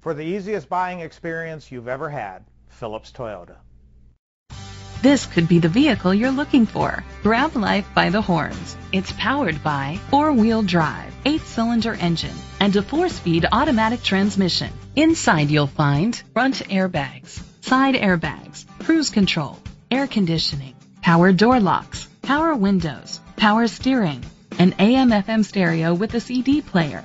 For the easiest buying experience you've ever had, Phillips Toyota. This could be the vehicle you're looking for. Grab life by the horns. It's powered by four-wheel drive, eight-cylinder engine, and a four-speed automatic transmission. Inside you'll find front airbags, side airbags, cruise control, air conditioning, power door locks, power windows, power steering, an AM FM stereo with a CD player.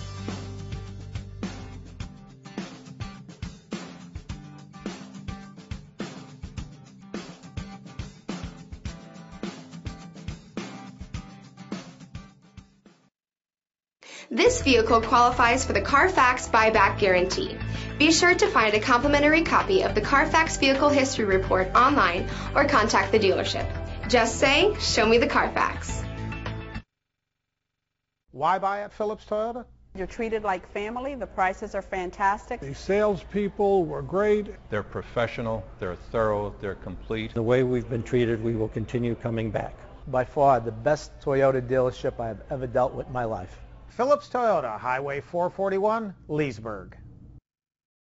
This vehicle qualifies for the Carfax buyback guarantee. Be sure to find a complimentary copy of the Carfax Vehicle History Report online or contact the dealership. Just say, Show me the Carfax. Why buy at Phillips Toyota? You're treated like family. The prices are fantastic. The salespeople were great. They're professional, they're thorough, they're complete. The way we've been treated, we will continue coming back. By far the best Toyota dealership I've ever dealt with in my life. Phillips Toyota, Highway 441, Leesburg.